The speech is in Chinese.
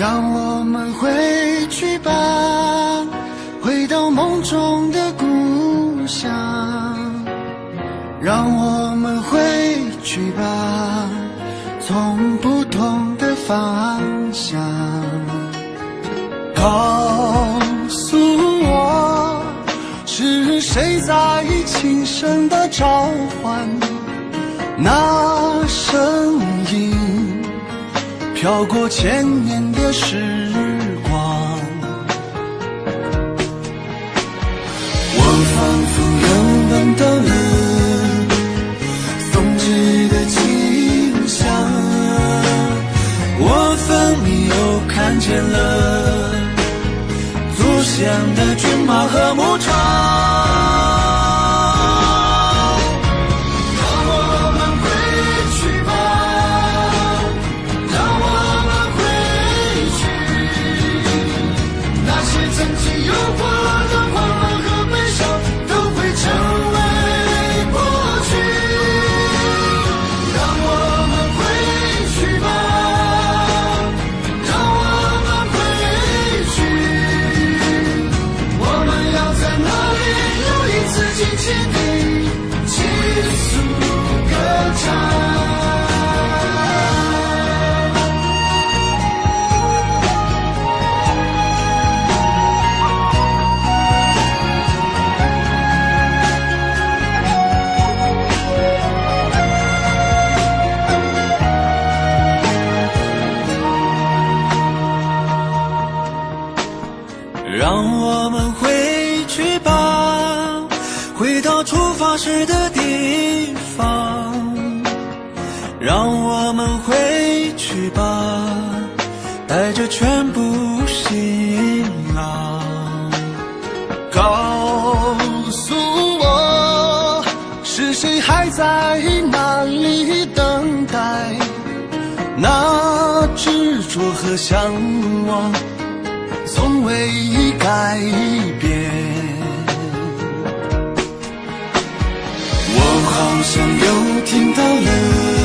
让我们回去吧，回到梦中的故乡。让我们回去吧，从不同的方向。告诉我，是谁在轻声的召唤？那声飘过千年的时光。我仿佛又闻到了松枝的清香，我分明又看见了祖先的骏马和牧场。一次尽情地出发时的地方。让我们回去吧，带着全部行囊。告诉我，是谁还在那里等待？那执着和向往。从未改变。好像又听到了